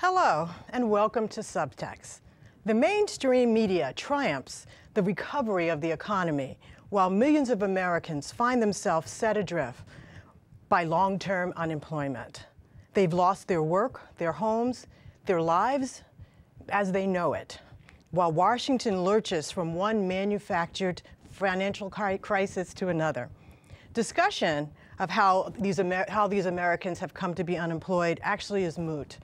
Hello, and welcome to Subtext. The mainstream media triumphs the recovery of the economy, while millions of Americans find themselves set adrift by long term unemployment. They've lost their work, their homes, their lives as they know it, while Washington lurches from one manufactured financial crisis to another. Discussion of how these, Amer how these Americans have come to be unemployed actually is moot.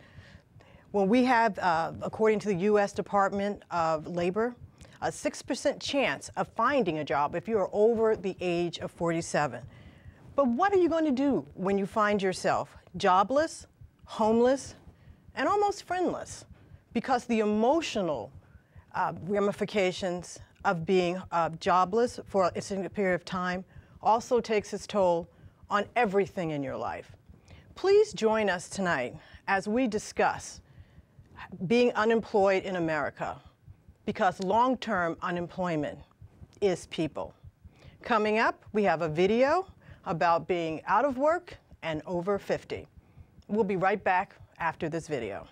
When we have, uh, according to the U.S. Department of Labor, a 6% chance of finding a job if you are over the age of 47. But what are you going to do when you find yourself jobless, homeless, and almost friendless? Because the emotional uh, ramifications of being uh, jobless for a significant period of time also takes its toll on everything in your life. Please join us tonight as we discuss being unemployed in America because long-term unemployment is people. Coming up, we have a video about being out of work and over 50. We'll be right back after this video.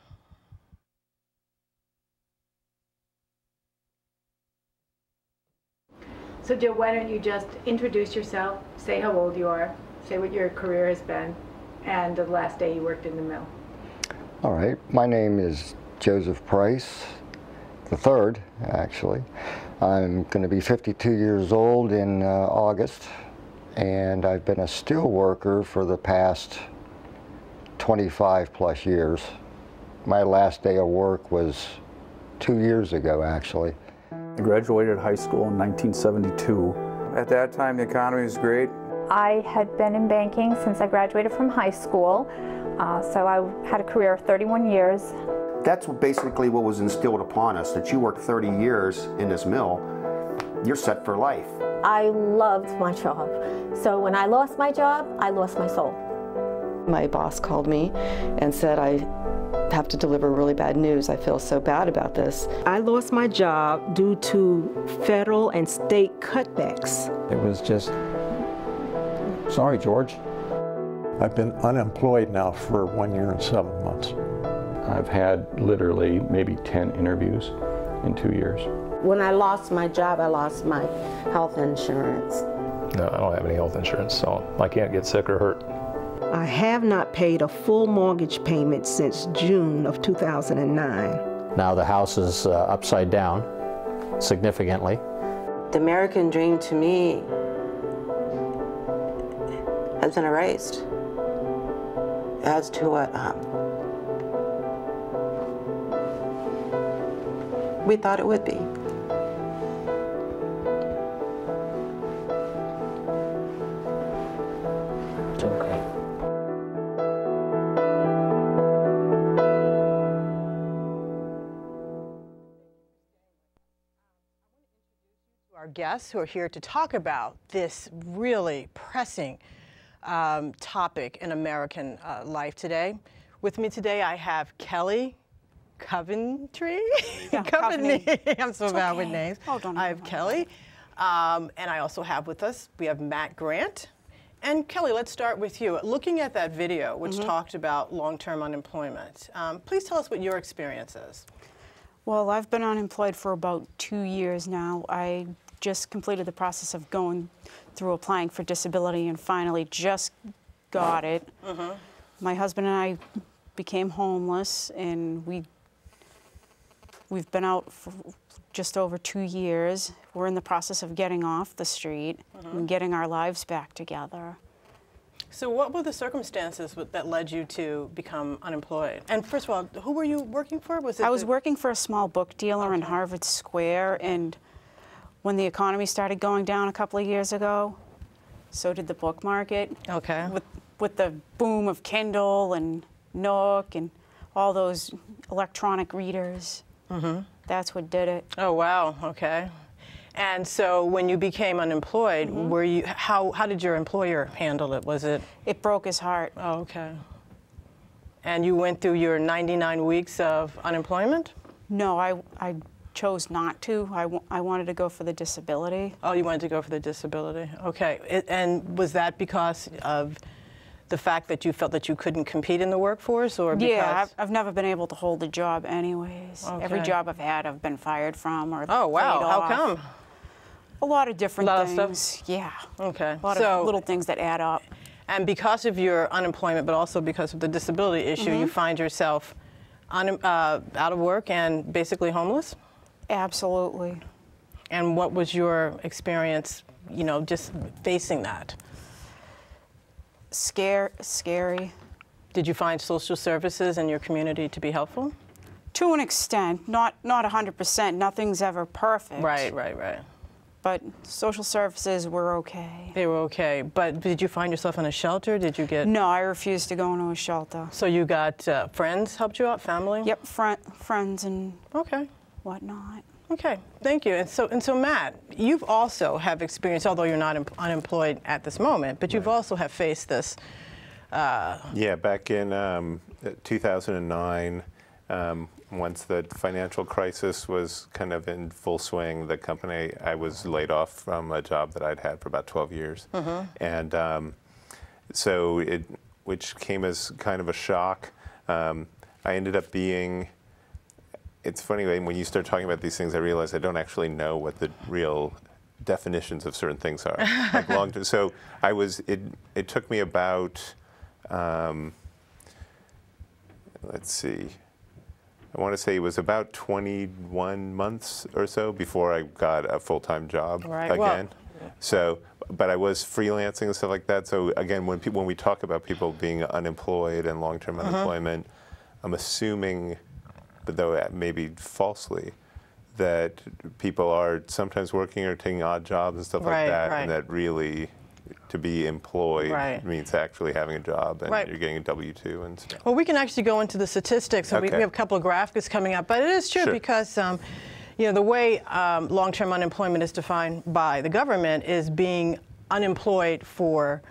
So Joe, why don't you just introduce yourself, say how old you are, say what your career has been, and the last day you worked in the mill. All right, my name is Joseph Price, the third, actually. I'm going to be 52 years old in uh, August, and I've been a steel worker for the past 25 plus years. My last day of work was two years ago, actually. I graduated high school in 1972. At that time, the economy was great. I had been in banking since I graduated from high school, uh, so I had a career of 31 years. That's basically what was instilled upon us, that you work 30 years in this mill, you're set for life. I loved my job. So when I lost my job, I lost my soul. My boss called me and said, I have to deliver really bad news. I feel so bad about this. I lost my job due to federal and state cutbacks. It was just, sorry, George. I've been unemployed now for one year and seven months. I've had literally maybe 10 interviews in two years. When I lost my job, I lost my health insurance. No, I don't have any health insurance, so I can't get sick or hurt. I have not paid a full mortgage payment since June of 2009. Now the house is uh, upside down significantly. The American dream to me has been erased as to what um, we thought it would be. our guests who are here to talk about this really pressing um, topic in American uh, life today. With me today, I have Kelly Coventry. Yeah, I'm so it's bad okay. with names. Hold on, I have. Kelly, um, and I also have with us we have Matt Grant. And Kelly, let's start with you. Looking at that video, which Mm-hmm. talked about long-term unemployment, um, please tell us what your experience is. Well, I've been unemployed for about two years now. I just completed the process of going through applying for disability and finally just got it. My husband and I became homeless, and we we've been out for just over two years. We're in the process of getting off the street uh-huh. and getting our lives back together. So, what were the circumstances that led you to become unemployed? And first of all, who were you working for? Was it I was working for a small book dealer in Harvard Square, and when the economy started going down a couple of years ago, so did the book market. Okay. With with the boom of Kindle and Nook and all those electronic readers, Mhm. that's what did it. Oh wow. Okay. And so, when you became unemployed, Mm-hmm. were you how how did your employer handle it? Was it? It broke his heart. Oh, okay. And you went through your 99 weeks of unemployment? No, I I chose not to. I, I wanted to go for the disability. Oh, you wanted to go for the disability. Okay. It, and was that because of the fact that you felt that you couldn't compete in the workforce, or because? Yeah, I've, I've never been able to hold a job anyways. Every job I've had, I've been fired from or Oh wow! How off. come? A lot of different A lot of things. stuff? Yeah. Okay. A lot so, of little things that add up. And because of your unemployment, but also because of the disability issue, you Mhm. find yourself un, uh, out of work and basically homeless? Absolutely. And what was your experience, you know, just facing that? Scare, scary. Did you find social services in your community to be helpful? To an extent, not not 100%. Nothing's ever perfect. Right, right, right. But social services were okay. They were okay. But did you find yourself in a shelter? Did you get. No, I refused to go into a shelter. So you got uh, friends helped you out, family? Yep, friend, friends and okay. whatnot. Okay, thank you. And so, and so, Matt, you've also have experience, although you're not em- unemployed at this moment, but you've also have faced this. Uh, Yeah, back in um, 2009, um, once the financial crisis was kind of in full swing, the company, I was laid off from a job that I'd had for about 12 years. Mhm. And um, so it, which came as kind of a shock. Um, I ended up being, it's funny when when you start talking about these things, I realize I don't actually know what the real definitions of certain things are. like long term. So I was, it, it took me about, um, let's see, I want to say it was about 21 months or so before I got a full-time job Right, well- again. so, but I was freelancing and stuff like that. So again, when people, when we talk about people being unemployed and long-term Mhm. unemployment, I'm assuming, though uh, maybe falsely, that people are sometimes working or taking odd jobs and stuff Right, like that, right. and that really to be employed Right. means actually having a job and Right. you're getting a W two and stuff. Well, we can actually go into the statistics. and We, we have a couple of graphics coming up, but it is true Sure. because, um, you know, the way um, long-term unemployment is defined by the government is being unemployed for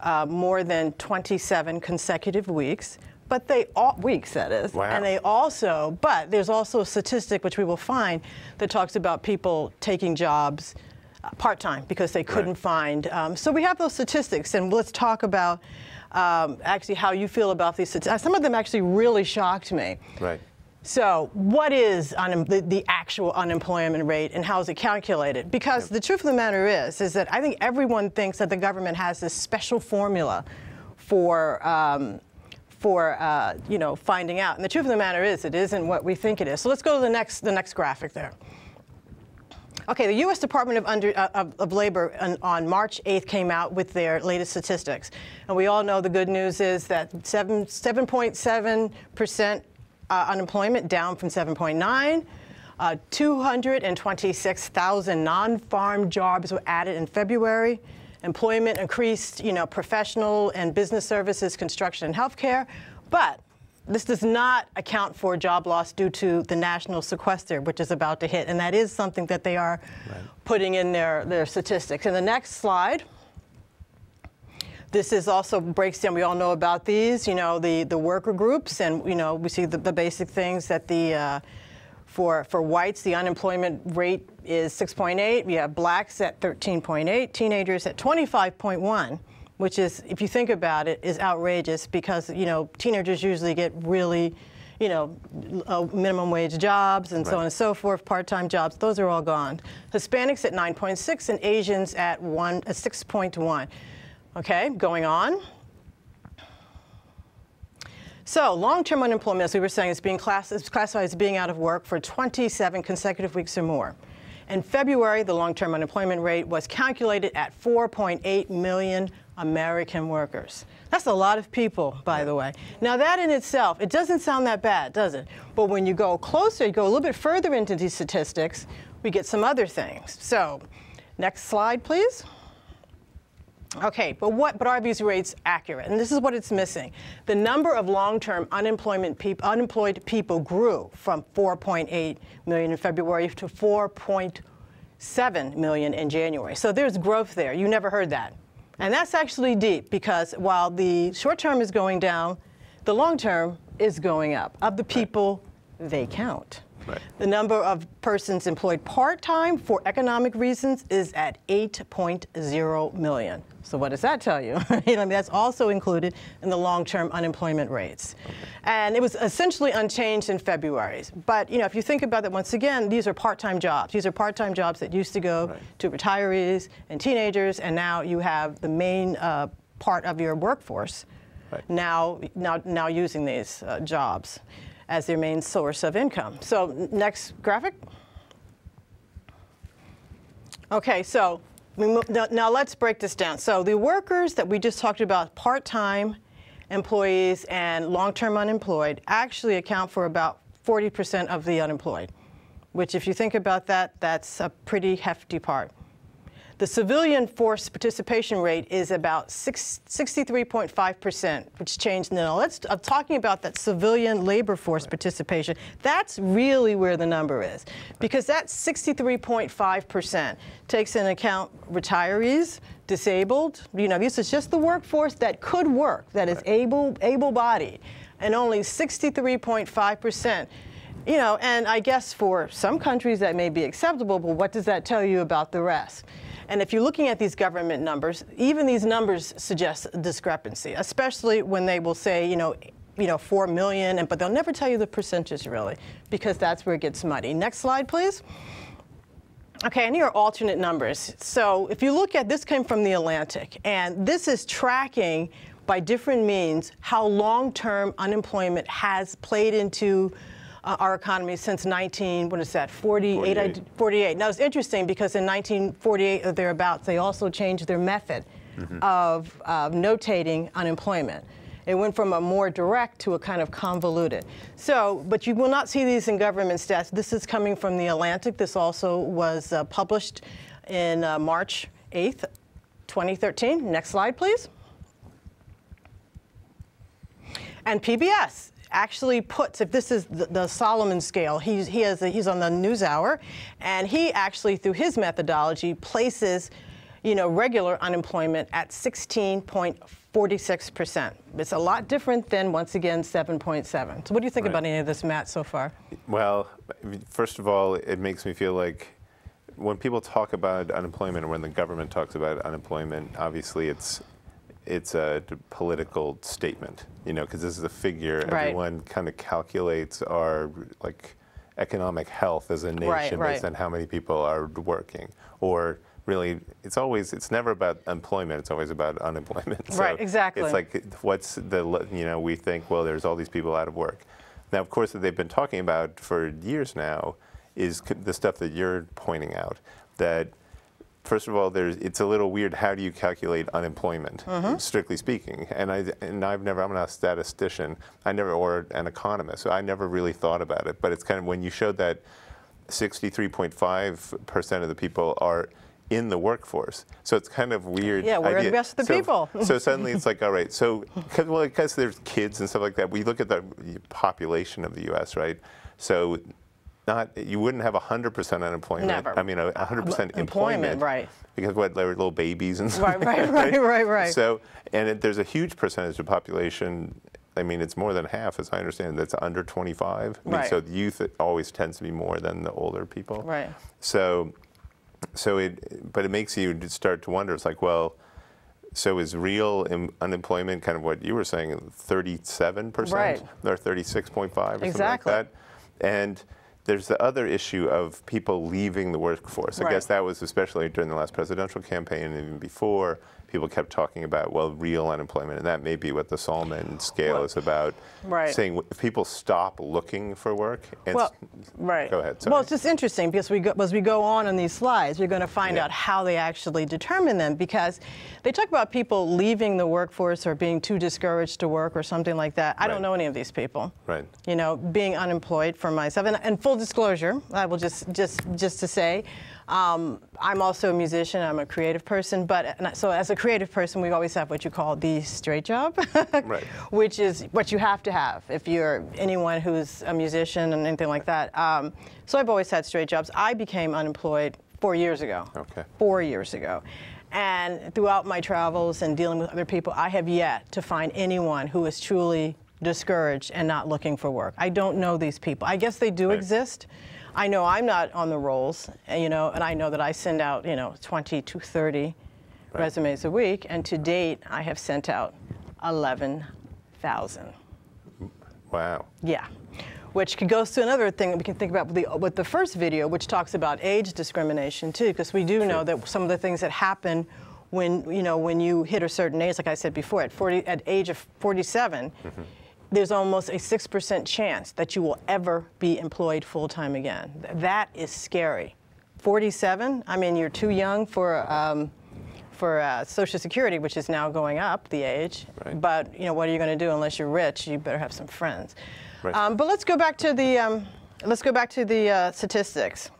uh, more than 27 consecutive weeks. But they all weeks that is, Wow. and they also. But there's also a statistic which we will find that talks about people taking jobs uh, part-time because they couldn't find. Um, so we have those statistics, and let's talk about um, actually how you feel about these statistics. Some of them actually really shocked me. Right. So, what is the, the actual unemployment rate, and how is it calculated? Because the truth of the matter is, is that I think everyone thinks that the government has this special formula for. Um, for uh, you know finding out, and the truth of the matter is, it isn't what we think it is. So let's go to the next the next graphic there. Okay, the U.S. Department of, Under, uh, of, of Labor on, on March 8th came out with their latest statistics. And we all know the good news is that 7.7% uh, unemployment, down from 7.9. Uh, 226,000 non-farm jobs were added in February. Employment increased, you know, professional and business services, construction and healthcare. But this does not account for job loss due to the national sequester, which is about to hit. And that is something that they are putting in their, their statistics. In the next slide, this is also breaks down, we all know about these, you know, the, the worker groups, and, you know, we see the, the basic things that the, uh, for, for whites, the unemployment rate is 6.8. We have blacks at 13.8, teenagers at 25.1, which is, if you think about it, is outrageous because, you know, teenagers usually get really, you know, uh, minimum wage jobs and so on and so forth, part-time jobs. Those are all gone. Hispanics at 9.6 and Asians at one, uh, 6.1. Okay, going on. So, long-term unemployment, as we were saying, is being class- is classified as being out of work for 27 consecutive weeks or more. In February, the long-term unemployment rate was calculated at 4.8 million American workers. That's a lot of people, by the way. Now, that in itself, it doesn't sound that bad, does it? But when you go closer, you go a little bit further into these statistics, we get some other things. So, next slide, please. Okay, but what? But are these rates accurate? And this is what it's missing. The number of long-term unemployment peop unemployed people grew from 4.8 million in February to 4.7 million in January. So there's growth there. You never heard that, and that's actually deep because while the short term is going down, the long term is going up of the people they count. The number of persons employed part-time for economic reasons is at 8.0 million. So what does that tell you? you know, that's also included in the long-term unemployment rates. And it was essentially unchanged in February. But you know, if you think about it, once again, these are part-time jobs. These are part-time jobs that used to go to retirees and teenagers, and now you have the main uh, part of your workforce now, now, now using these uh, jobs as their main source of income. So next graphic. Okay, so now, now let's break this down. So the workers that we just talked about, part-time employees and long-term unemployed, actually account for about 40% of the unemployed, which if you think about that, that's a pretty hefty part. The civilian force participation rate is about 6, 63.5%, which changed now. Let's, I'm talking about that civilian labor force participation. That's really where the number is, because that 63.5% takes into account retirees, disabled. You know, this is just the workforce that could work, that is able, able-bodied, and only 63.5%. You know, and I guess for some countries that may be acceptable, but what does that tell you about the rest? And if you're looking at these government numbers, even these numbers suggest discrepancy, especially when they will say, you know, you know, 4 million, and, but they'll never tell you the percentage really, because that's where it gets muddy. Next slide, please. Okay, and here are alternate numbers. So if you look at this came from the Atlantic, and this is tracking by different means how long-term unemployment has played into uh, our economy since 19, what is that, 48? 48. 48. Now it's interesting because in 1948 or thereabouts, they also changed their method of, of notating unemployment. It went from a more direct to a kind of convoluted. So, but you will not see these in government stats. This is coming from the Atlantic. This also was uh, published in uh, March 8th, 2013. Next slide, please. And PBS actually puts, if this is the, the Solman scale, he's, he has a, he's on the NewsHour, and he actually, through his methodology, places, you know, regular unemployment at 16.46%. It's a lot different than, once again, 7.7. So what do you think Right. about any of this, Matt, so far? Well, first of all, it makes me feel like when people talk about unemployment or when the government talks about unemployment, obviously it's it's a political statement, you know, because this is a figure Right. everyone kind of calculates our like economic health as a nation Right, based right. on how many people are working, or really, it's always it's never about employment; it's always about unemployment. Right, exactly. It's like what's the you know we think well there's all these people out of work. Now, of course, that they've been talking about for years now is the stuff that you're pointing out. That first of all, there's it's a little weird. How do you calculate unemployment, Mhm. strictly speaking? And I and I've never I'm not a statistician. I never or an economist. So I never really thought about it. But it's kind of when you showed that 63.5 percent of the people are in the workforce. So it's kind of weird. Yeah, where are the rest of the So- people? so suddenly it's like, all right, so cause, well, because there's kids and stuff like that, we look at the population of the U.S., right? So not you wouldn't have 100% unemployment. Never. I mean, a 100% employment, employment, right. Because what, they were little babies and stuff. Right, right, right, right, right. So, and it, there's a huge percentage of population. I mean, it's more than half, as I understand, that's under 25. I mean, Right. so the youth it always tends to be more than the older people. Right. So, so it, but it makes you start to wonder. It's like, well, so is real em- unemployment kind of what you were saying, 37 percent Right. or 36.5 or Exactly. something like that? And there's the other issue of people leaving the workforce. I guess that was especially during the last presidential campaign and even before. People kept talking about well, real unemployment, and that may be what the Solman scale is about. Right. Saying if people stop looking for work, and Well, right. Go ahead. Sorry. Well, it's just interesting because we go, as we go on in these slides, you're going to find Yeah. out how they actually determine them because they talk about people leaving the workforce or being too discouraged to work or something like that. I Right. don't know any of these people. right. You know, being unemployed for myself, and, and full disclosure, I will just just just to say, um, I'm also a musician. I'm a creative person, but so as a creative person, we always have what you call the straight job, Right. which is what you have to have if you're anyone who's a musician and anything like that. Um, so I've always had straight jobs. I became unemployed four years ago. Okay. Four years ago. And throughout my travels and dealing with other people, I have yet to find anyone who is truly discouraged and not looking for work. I don't know these people. I guess they do exist. I know I'm not on the rolls, you know, and I know that I send out, you know, 20 to 30 resumes a week, and to date, I have sent out 11,000. Wow. Yeah. Which goes to another thing that we can think about with the, with the first video, which talks about age discrimination too, because we do know that some of the things that happen when you know when you hit a certain age, like I said before, at 40, at age of 47, mm-hmm. There's almost a six percent chance that you will ever be employed full time again. That is scary. 47. I mean, you're too young for. Um, for uh, Social Security, which is now going up the age, but you know what are you going to do unless you're rich? You better have some friends. Right. Um, but let's go back to the um, let's go back to the uh, statistics.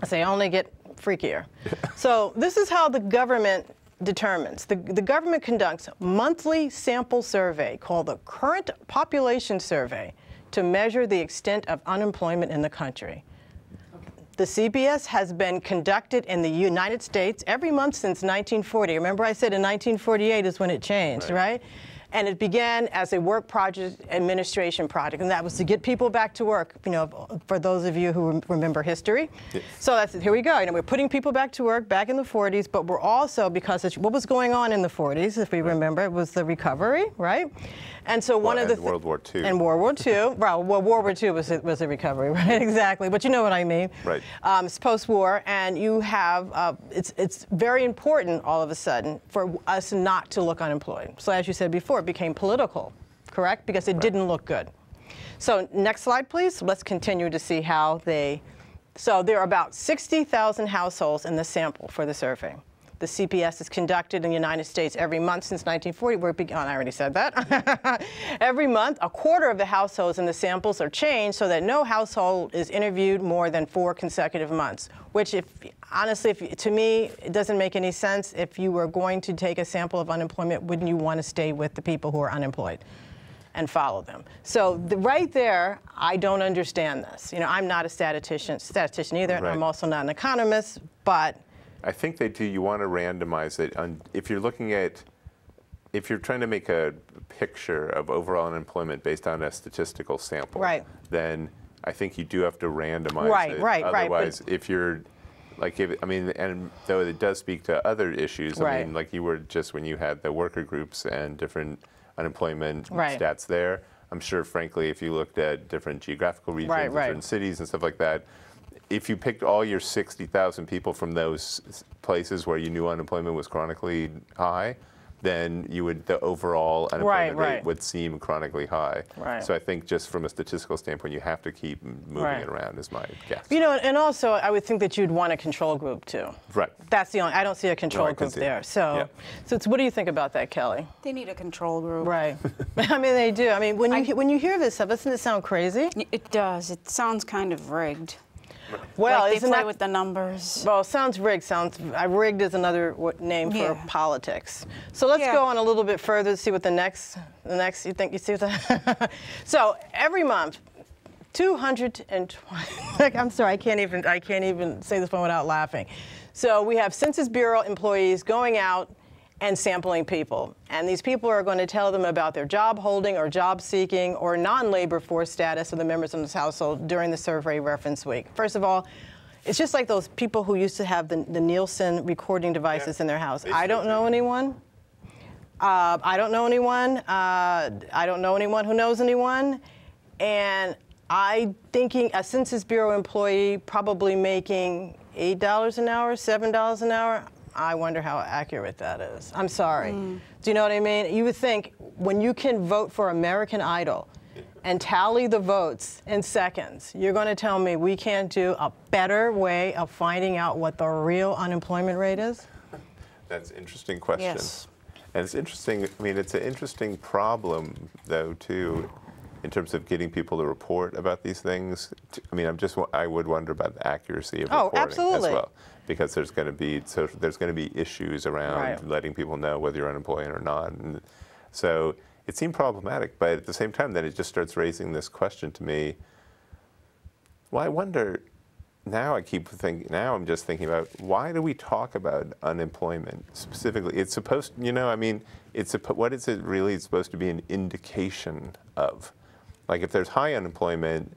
I say only get freakier. so this is how the government determines. The, the government conducts monthly sample survey called the Current Population Survey to measure the extent of unemployment in the country. The CPS has been conducted in the United States every month since 1940. Remember I said in 1948 is when it changed, right? And it began as a work project administration project, and that was to get people back to work. You know, for those of you who remember history. So that's here we go. You know, we're putting people back to work back in the 40s, but we're also because it's, what was going on in the 40s, if we remember, it was the recovery, right? And so one Well, of the World War II. and World War II. well, well, World War II was a, was a recovery, right? exactly. But you know what I mean. Right. Um, it's post-war, and you have uh, it's it's very important all of a sudden for us not to look unemployed. So as you said before, it became political, correct? Because it didn't look good. So next slide, please. Let's continue to see how they. So there are about 60,000 households in the sample for the survey. The CPS is conducted in the United States every month since 1940. Where it began, oh, I already said that. every month, a quarter of the households in the samples are changed so that no household is interviewed more than four consecutive months. Which, if honestly, if, to me, it doesn't make any sense. If you were going to take a sample of unemployment, wouldn't you want to stay with the people who are unemployed? and follow them. So the, right there, I don't understand this. You know, I'm not a statistician, statistician either. and Right. I'm also not an economist, but I think they do. You want to randomize it. On, if you're looking at, if you're trying to make a picture of overall unemployment based on a statistical sample, Right. then I think you do have to randomize Right, it. right, right, but- Otherwise, if you're like, if, I mean, and though it does speak to other issues, I Right. mean, like you were just when you had the worker groups and different unemployment Right. stats there. I'm sure, frankly, if you looked at different geographical regions, Right, right. different cities and stuff like that, if you picked all your 60,000 people from those places where you knew unemployment was chronically high, then you would the overall unemployment Right, rate right. would seem chronically high. Right. So I think just from a statistical standpoint, you have to keep moving Right. it around. Is my guess. you know, and also I would think that you'd want a control group too. Right. That's the only. I don't see a control I can group see there. that. So, Yeah. so it's, what do you think about that, Kelly? They need a control group. Right. I mean, they do. I mean, when you he- when you hear this stuff, doesn't it sound crazy? It does. It sounds kind of rigged. Well, like they isn't play that- with the numbers. Well, sounds rigged. Sounds uh, rigged is another name for politics. So let's Yeah. go on a little bit further to see what the next, the next. You think you see that? so every month, 220. like, I'm sorry, I can't even. I can't even say this one without laughing. So we have Census Bureau employees going out and sampling people. And these people are going to tell them about their job holding or job seeking or non-labor force status of the members of this household during the survey reference week. First of all, it's just like those people who used to have the, the Nielsen recording devices in their house. I don't know anyone. Uh, I don't know anyone. Uh, I don't know anyone who knows anyone. And I thinking a Census Bureau employee probably making eight dollars an hour, seven dollars an hour. I wonder how accurate that is. I'm sorry. Hmm. Do you know what I mean? You would think when you can vote for American Idol and tally the votes in seconds, you're going to tell me we can't do a better way of finding out what the real unemployment rate is? That's an interesting question. Yes. And it's interesting. I mean, it's an interesting problem, though, too, in terms of getting people to report about these things. I mean, I'm just, I would wonder about the accuracy of Oh, reporting absolutely. as well, because there's going to be so there's going to be issues around Right. letting people know whether you're unemployed or not. And so it seemed problematic, but at the same time, then it just starts raising this question to me. Well, I wonder now I keep thinking. Now I'm just thinking about why do we talk about unemployment specifically? It's supposed, you know, I mean, it's a, what is it really supposed to be an indication of? Like if there's high unemployment,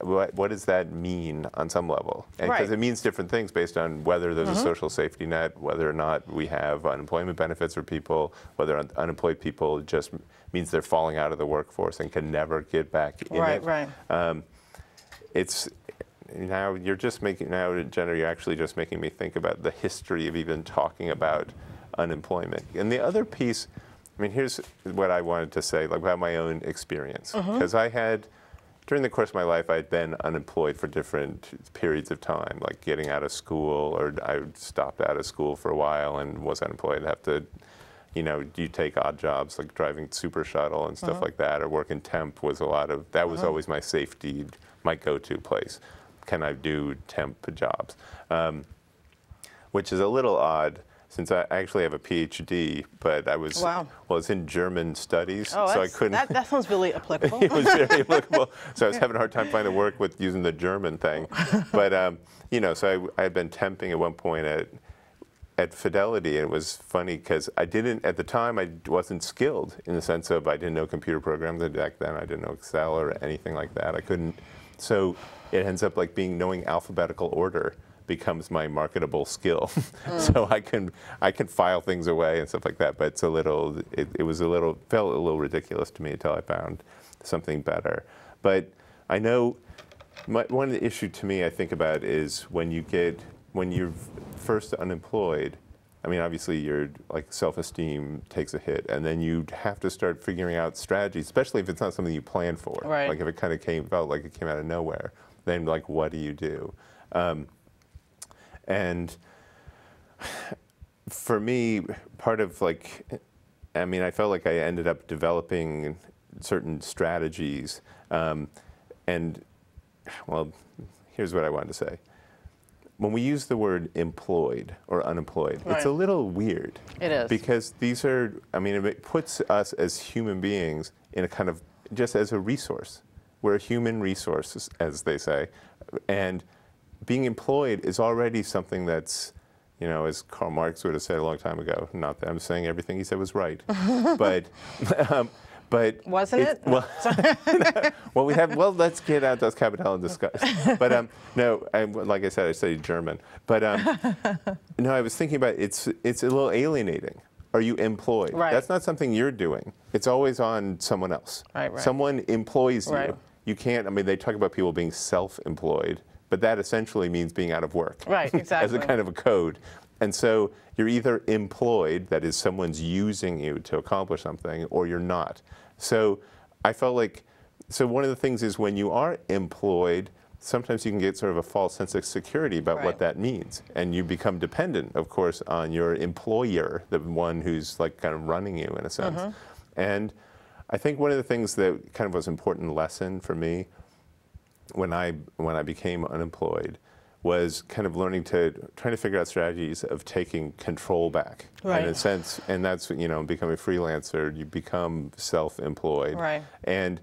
what, what does that mean on some level? Because Right. it means different things based on whether there's Mhm. a social safety net, whether or not we have unemployment benefits for people, whether un- unemployed people just means they're falling out of the workforce and can never get back in Right, it. right. Um, it's now you're just making now Jenner, you're actually just making me think about the history of even talking about unemployment. And the other piece, I mean, here's what I wanted to say like about my own experience because I had during the course of my life, I'd been unemployed for different periods of time, like getting out of school, or I stopped out of school for a while and was unemployed. I'd have to, you know, you take odd jobs like driving super shuttle and stuff Mhm. like that, or working temp was a lot of, that was Mhm. always my safety, my go-to place. Can I do temp jobs? Um, which is a little odd since I actually have a PhD, but I was, Wow. well, it's in German studies, Oh, so I couldn't. that, that sounds really applicable. it was very applicable. So I was having a hard time finding work with using the German thing. But, um, you know, so I, I had been temping at one point at, at Fidelity, and it was funny because I didn't, at the time, I wasn't skilled in the sense of I didn't know computer programs back then. I didn't know Excel or anything like that. I couldn't, so it ends up like being knowing alphabetical order becomes my marketable skill. so I can I can file things away and stuff like that. But it's a little it, it was a little felt a little ridiculous to me until I found something better. But I know my, one of the issue to me I think about is when you get when you're first unemployed. I mean, obviously, your like self-esteem takes a hit, and then you have to start figuring out strategies, especially if it's not something you planned for. Right. Like if it kind of came felt like it came out of nowhere, then like what do you do? Um, and for me, part of like, I mean, I felt like I ended up developing certain strategies. Um, and, well, here's what I wanted to say. When we use the word employed or unemployed, Right. it's a little weird. It is. Because these are, I mean, it puts us as human beings in a kind of, just as a resource. We're a human resource, as they say. And being employed is already something that's, you know, as Karl Marx would have said a long time ago. Not that I'm saying everything he said was right, but, um, but Wasn't it? Well, well, we have. Well, let's get out das Kapital and discuss. But um, no, I, like I said, I studied German. But um, no, I was thinking about it's it's a little alienating. Are you employed? Right. That's not something you're doing. It's always on someone else. Right, right. Someone employs you. Right. you. You can't. I mean, they talk about people being self-employed, but that essentially means being out of work. Right, As a kind of a code. And so you're either employed, that is, someone's using you to accomplish something, or you're not. So I felt like, so one of the things is when you are employed, sometimes you can get sort of a false sense of security about Right. what that means. And you become dependent, of course, on your employer, the one who's like kind of running you in a sense. Mhm. And I think one of the things that kind of was an important lesson for me when I when I became unemployed was kind of learning to trying to figure out strategies of taking control back. Right. In a sense, and that's you know becoming a freelancer, you become self-employed. Right. And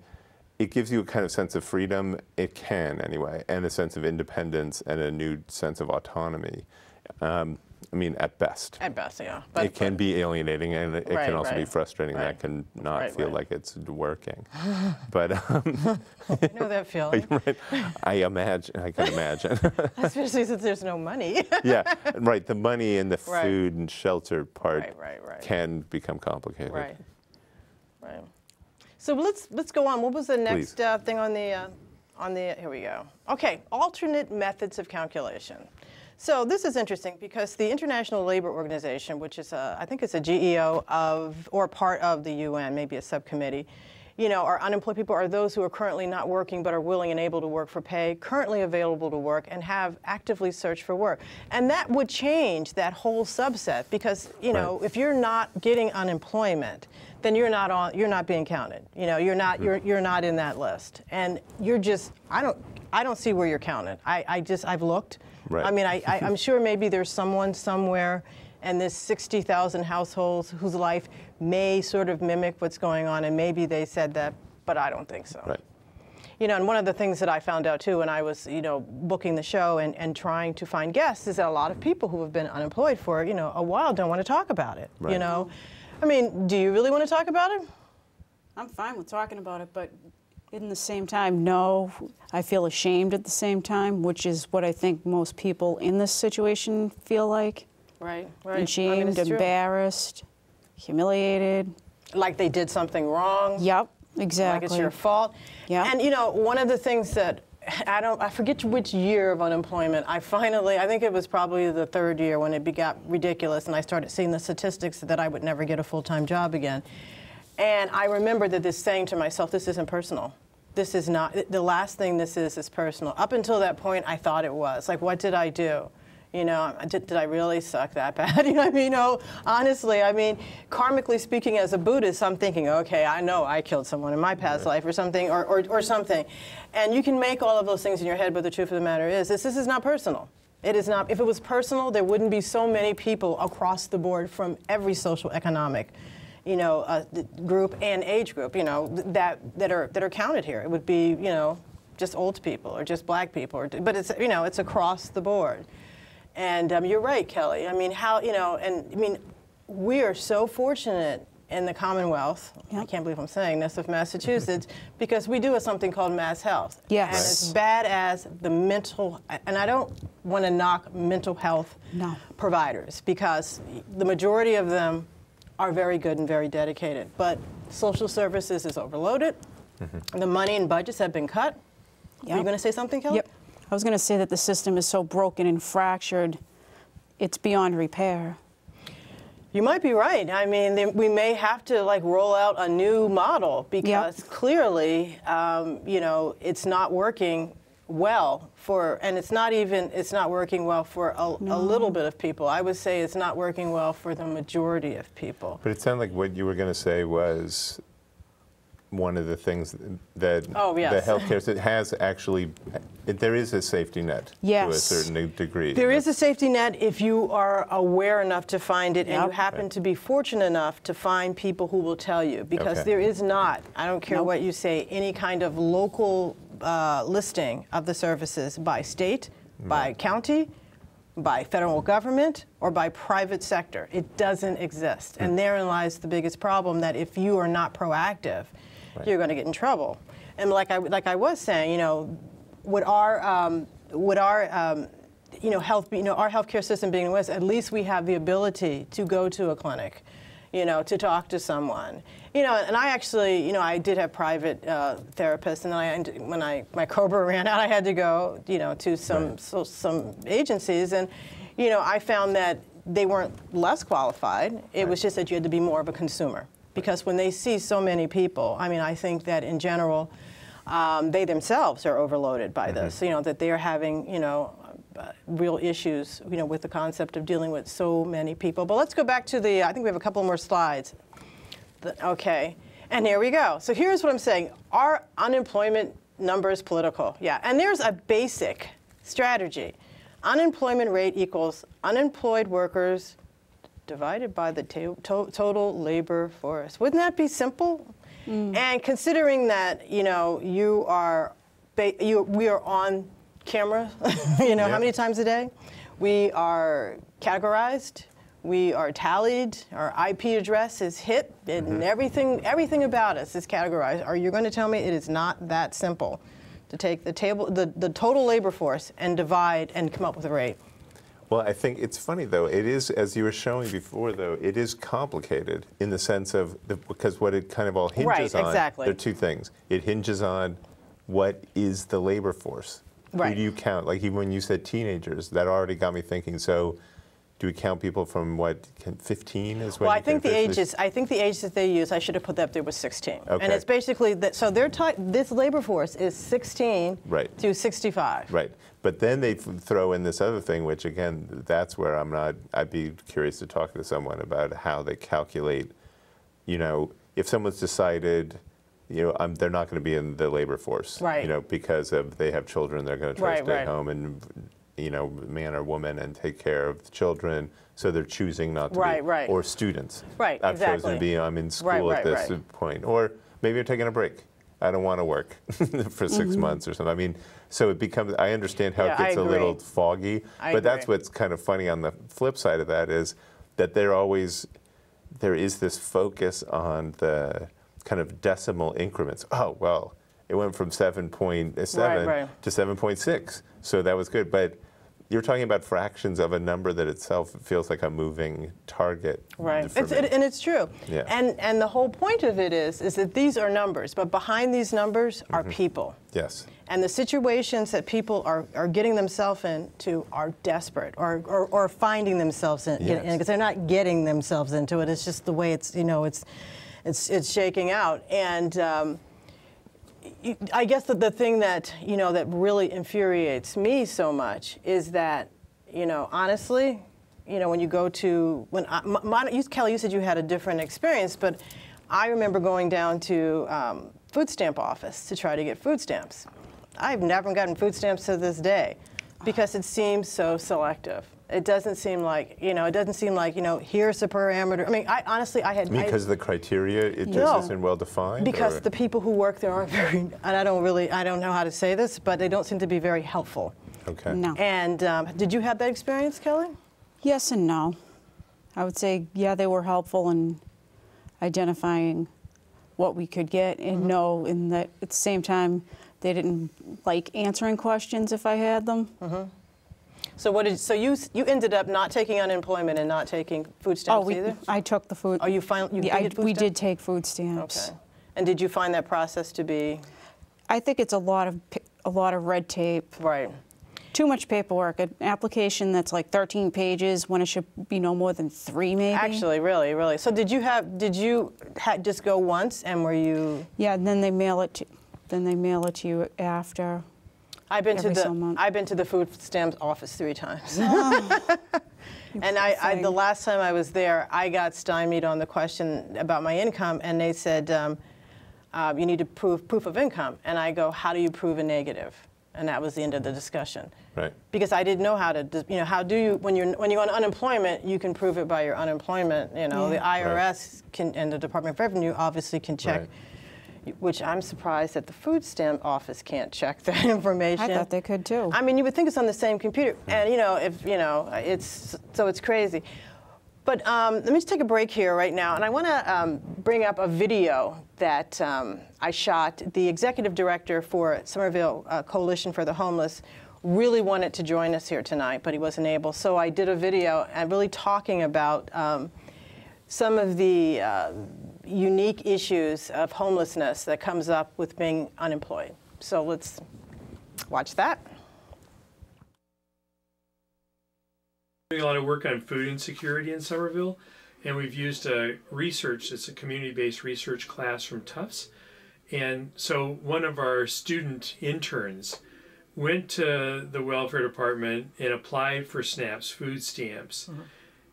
it gives you a kind of sense of freedom. It can anyway, and a sense of independence and a new sense of autonomy. Um, I mean, at best. At best, yeah. it can be alienating, and it, it Right, can also be frustrating. right. That can not Right, feel right. like it's working. but um, I know that feeling. right. I imagine. I can imagine. Especially since there's no money. yeah, right. The money and the Right. food and shelter part Right, right, right. can become complicated. Right. Right. So let's let's go on. What was the next uh, thing on the uh, on the? Here we go. Okay, alternate methods of calculation. So this is interesting because the International Labor Organization, which is a, I think it's a GEO of or part of the UN, maybe a subcommittee. You know, our unemployed people are those who are currently not working but are willing and able to work for pay, currently available to work, and have actively searched for work. And that would change that whole subset because, you know, if you're not getting unemployment, then you're not on you're not being counted. You know, you're not mm-hmm. you're you're not in that list. And you're just I don't I don't see where you're counted. I, I just I've looked. Right. I mean I, I I'm sure maybe there's someone somewhere and this 60,000 households whose life may sort of mimic what's going on and maybe they said that, but I don't think so. Right. You know, and one of the things that I found out too when I was, you know, booking the show and, and trying to find guests is that a lot of people who have been unemployed for, you know, a while don't want to talk about it. You know, I mean, do you really want to talk about it? I'm fine with talking about it, but in the same time, no, I feel ashamed at the same time, which is what I think most people in this situation feel like. Right, right. I mean, Ashamed, embarrassed, humiliated. Like they did something wrong. Yep, exactly. Like it's your fault. Yeah. And you know, one of the things that I don't, I forget which year of unemployment. I finally, I think it was probably the third year when it got ridiculous, and I started seeing the statistics that I would never get a full-time job again. And I remember that this saying to myself, "This isn't personal. This is not. The last thing this is is personal." Up until that point, I thought it was. Like, what did I do? You know, did, did I really suck that bad? you know, I mean, you know, honestly, I mean, karmically speaking, as a Buddhist, I'm thinking, okay, I know I killed someone in my past life or something, or, or, or something. And you can make all of those things in your head, but the truth of the matter is, this, this is not personal. It is not. If it was personal, there wouldn't be so many people across the board from every social economic, you know, uh, group and age group, you know, that that are that are counted here. It would be, you know, just old people or just black people, or, but it's you know, it's across the board. And um, you're right, Kelly. I mean, how you know, and I mean, we are so fortunate in the Commonwealth. I can't believe I'm saying this of Massachusetts because we do have something called Mass Health. Yes. And as bad as the mental, and I don't want to knock mental health No. providers because the majority of them are very good and very dedicated. But social services is overloaded. The money and budgets have been cut. Are you going to say something, Kelly? Yep. I was going to say that the system is so broken and fractured, it's beyond repair. You might be right. I mean, there- we may have to like roll out a new model because clearly, um, you know, it's not working well for, and it's not even, it's not working well for a, a little bit of people. I would say it's not working well for the majority of people. But it sounded like what you were going to say was one of the things that Oh, yes. the healthcare system has actually, it, there is a safety net to a certain degree. There is a safety net if you are aware enough to find it and you Yep. happen to be fortunate enough to find people who will tell you because Okay. there is not, I don't care Nope. what you say, any kind of local uh, listing of the services by state, by county, by federal government, or by private sector. It doesn't exist. And therein lies the biggest problem that if you are not proactive, you're going to get in trouble. And like I, like I was saying, you know, would our, um, would our um, you know, health, you know, our healthcare system being in the West, at least we have the ability to go to a clinic, you know, to talk to someone. You know, and I actually, you know, I did have private uh, therapists, and then I, when I my COBRA ran out, I had to go, you know, to some so, some agencies, and you know, I found that they weren't less qualified. It was just that you had to be more of a consumer, because when they see so many people, I mean, I think that in general, um, they themselves are overloaded by this. You know, that they are having, you know, Uh, real issues, you know, with the concept of dealing with so many people. But let's go back to the. I think we have a couple more slides. The- okay, and here we go. So here's what I'm saying: Are unemployment numbers political? Yeah, and there's a basic strategy. Unemployment rate equals unemployed workers divided by the to- to- total labor force. Wouldn't that be simple? Mm. And considering that you know you are, ba- you, we are on camera, you know Yeah. how many times a day, we are categorized, we are tallied, our IP address is hit, and mm-hmm. everything everything about us is categorized. Are you going to tell me it is not that simple to take the table the, the total labor force and divide and come up with a rate? Well, I think it's funny though. It is, as you were showing before, though, it is complicated in the sense of the, because what it kind of all hinges Right, on. exactly. There are two things. It hinges on what is the labor force. Right. Who do you count? Like even when you said teenagers, that already got me thinking. So, do we count people from what? 15 is what? Well, I think the officially- ages. I think the age that they use. I should have put that up there was 16. Okay. And it's basically that. So they're ti- this labor force is 16 Right. to 65. Right. But then they throw in this other thing, which again, that's where I'm not. I'd be curious to talk to someone about how they calculate. You know, if someone's decided, you know, um, they're not going to be in the labor force. Right. You know, because of they have children, they're going to try Right, to stay right. home and, you know, man or woman and take care of the children. So they're choosing not to Right, be. right. Or students. Right, I've chosen to be. I'm in school at this point. Or maybe you're taking a break. I don't want to work for 6 Mhm. months or something. I mean, so it becomes. I understand how Yeah, it gets a little foggy, I but that's what's kind of funny on the flip side of that is that they're always there is this focus on the kind of decimal increments. Oh well, it went from 7.7 right. to 7.6, so that was good. But you're talking about fractions of a number that itself feels like a moving target. Right, it's, it, and it's true. Yeah. And and the whole point of it is is that these are numbers, but behind these numbers are Mhm. people. yes. And the situations that people are, are getting themselves into are desperate or, or, or finding themselves in Yes. because they're not getting themselves into it. It's just the way it's you know it's it's it's shaking out. And um, I guess that the thing that you know that really infuriates me so much is that you know honestly, you know when you go to when I, my, you, Kelly, you said you had a different experience, but I remember going down to um, food stamp office to try to get food stamps. I've never gotten food stamps to this day because it seems so selective. It doesn't seem like you know. It doesn't seem like you know. Here's the parameter. I mean, I honestly, I had Because of the criteria, it just No. isn't well defined. because or- the people who work there aren't very, and I don't really, I don't know how to say this, but they don't seem to be very helpful. Okay. No. And um, did you have that experience, Kelly? Yes and no. I would say, yeah, they were helpful in identifying what we could get, and Mm-hmm. no, in that at the same time, they didn't like answering questions if I had them. Mm-hmm. So what did? So you you ended up not taking unemployment and not taking food stamps oh, we, either. I took the food. Oh, you finally you yeah, did I, food we did take food stamps. Okay. And did you find that process to be? I think it's a lot of a lot of red tape. Right. Too much paperwork. An application that's like 13 pages when it should be no more than three, maybe. Actually, really, really. So did you have? Did you ha- just go once and were you? Yeah, and then they mail it to, then they mail it to you after. I've been every to the month. I've been to the food stamps office three times. Oh. and I, I the last time I was there, I got stymied on the question about my income, and they said um, uh, you need to prove proof of income, and I go, how do you prove a negative? And that was the end of the discussion Right. because I didn't know how to, dis- you know, how do you when you're when you're on unemployment, you can prove it by your unemployment. You know, Yeah. the IRS can and the Department of Revenue obviously can check. Right. Which I'm surprised that the food stamp office can't check that information. I thought they could too. I mean, you would think it's on the same computer, and you know, if you know, it's so it's crazy. But um, let me just take a break here right now, and I want to um, bring up a video that um, I shot. The executive director for Somerville uh, Coalition for the Homeless really wanted to join us here tonight, but he wasn't able. So I did a video and really talking about um, some of the uh, unique issues of homelessness that comes up with being unemployed. So let's watch that. doing a lot of work on food insecurity in Somerville, and we've used a research. It's a community-based research class from Tufts, and so one of our student interns went to the welfare department and applied for SNAP's food stamps, mm-hmm.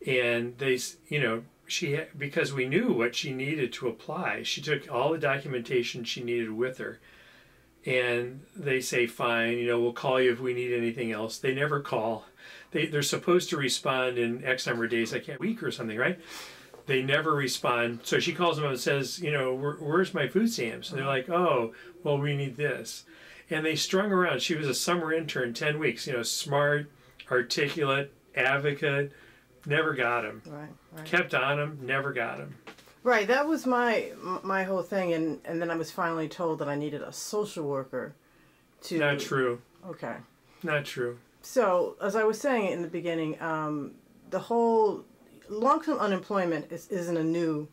and they, you know, she because we knew what she needed to apply, she took all the documentation she needed with her. And they say fine you know we'll call you if we need anything else. They never call. They, they're supposed to respond in x number of days like a week or something right? They never respond. So she calls them up and says you know Where, where's my food stamps? And they're like oh well we need this. And they strung around. She was a summer intern 10 weeks you know smart articulate advocate never got him Right, right. kept on him never got him Right, that was my my whole thing, and and then I was finally told that I needed a social worker. To not true Okay. not true So as I was saying in the beginning, um, the whole long-term unemployment is, isn't a new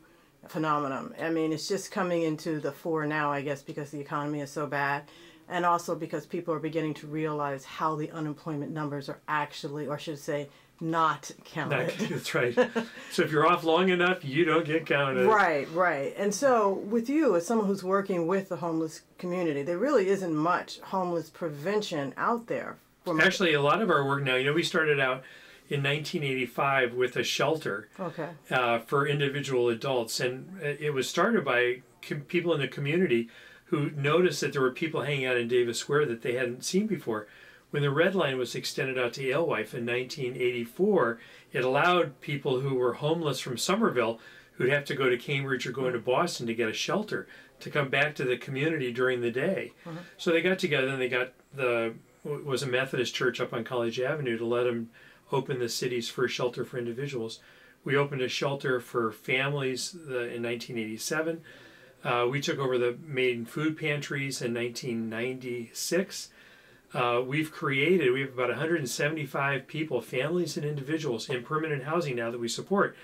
phenomenon. I mean, it's just coming into the fore now, I guess, because the economy is so bad, and also because people are beginning to realize how the unemployment numbers are actually, or I should say, not counted. Not- that's right. so if you're off long enough, you don't get counted. Right, right. And so, with you, as someone who's working with the homeless community, there really isn't much homeless prevention out there. For Actually, a lot of our work now, you know, we started out in 1985 with a shelter Okay. uh, for individual adults, and it was started by people in the community who noticed that there were people hanging out in Davis Square that they hadn't seen before. When the Red Line was extended out to Alewife in 1984, it allowed people who were homeless from Somerville, who'd have to go to Cambridge or go into Boston to get a shelter to come back to the community during the day. Mhm. So they got together and they got the was a Methodist church up on College Avenue to let them open the city's first shelter for individuals. We opened a shelter for families in 1987. Uh, we took over the main food pantries in 1996. Uh, we've created, we have about 175 people, families and individuals in permanent housing now that we support.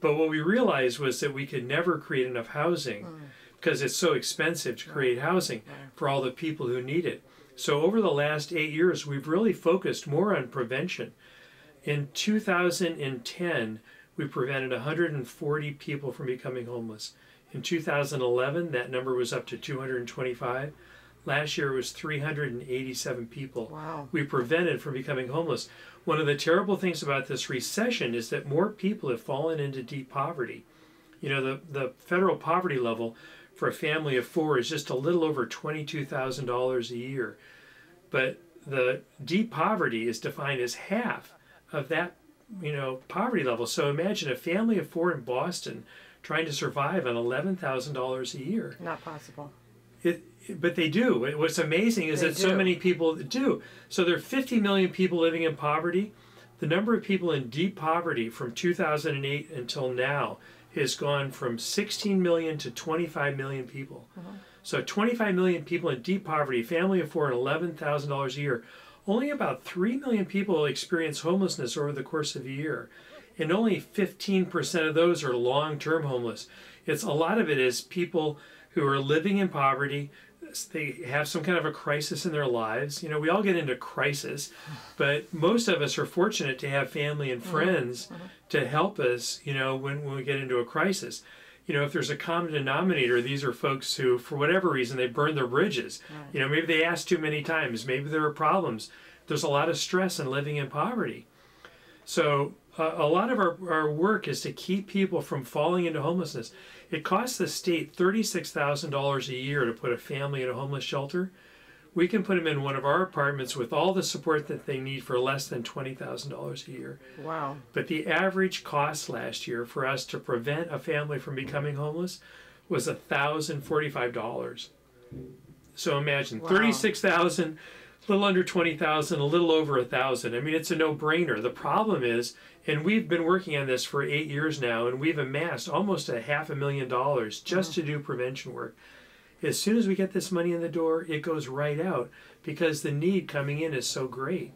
But what we realized was that we could never create enough housing because it's so expensive to create housing for all the people who need it. So over the last eight years, we've really focused more on prevention. In 2010, we prevented 140 people from becoming homeless. In 2011, that number was up to 225. Last year it was 387 people Wow. we prevented from becoming homeless. One of the terrible things about this recession is that more people have fallen into deep poverty. You know, the, the federal poverty level for a family of four is just a little over $22,000 a year. But the deep poverty is defined as half of that, you know, poverty level. So imagine a family of four in Boston trying to survive on $11,000 a year. Not possible. It, but they do. What's amazing is They that so many people do. So there are 50 million people living in poverty. The number of people in deep poverty from 2008 until now has gone from 16 million to 25 million people. Uh-huh. So 25 million people in deep poverty, family of four, and $11,000 a year. Only about 3 million people experience homelessness over the course of a year. And only 15% of those are long term homeless. It's a lot of it is people who are living in poverty. They have some kind of a crisis in their lives. You know, we all get into crisis, but most of us are fortunate to have family and friends to help us, you know, when, when we get into a crisis. You know, if there's a common denominator, these are folks who, for whatever reason, they burn their bridges. You know, maybe they asked too many times, maybe there are problems. There's a lot of stress in living in poverty. So uh, a lot of our, our work is to keep people from falling into homelessness. It costs the state $36,000 a year to put a family in a homeless shelter. We can put them in one of our apartments with all the support that they need for less than $20,000 a year. Wow. But the average cost last year for us to prevent a family from becoming homeless was $1,045. So imagine Wow. 36,000, a little under 20,000, a little over a 1,000. I mean, it's a no-brainer. The problem is, and we've been working on this for 8 years now and we've amassed almost a half a million dollars just to do prevention work. As soon as we get this money in the door, it goes right out because the need coming in is so great.